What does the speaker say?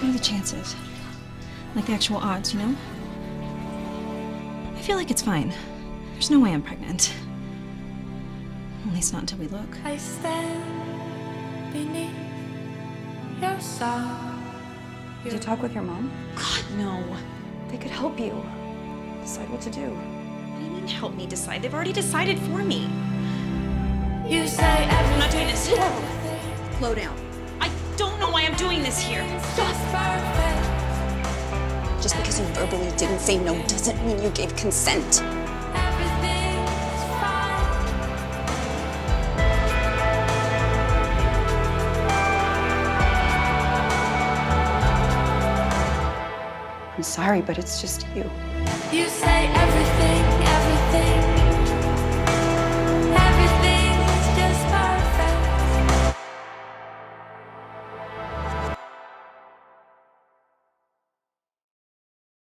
What are the chances? Like the actual odds, you know? I feel like it's fine. There's no way I'm pregnant. At least not until we look. I stand beneath your soul. Did you talk with your mom? God, no. They could help you decide what to do. What do you mean help me decide? They've already decided for me. You say I'm not doing this. Slow down. I don't know why I'm doing this here. Because you verbally didn't say no doesn't mean you gave consent. I'm sorry, but it's just you. You say everything, everything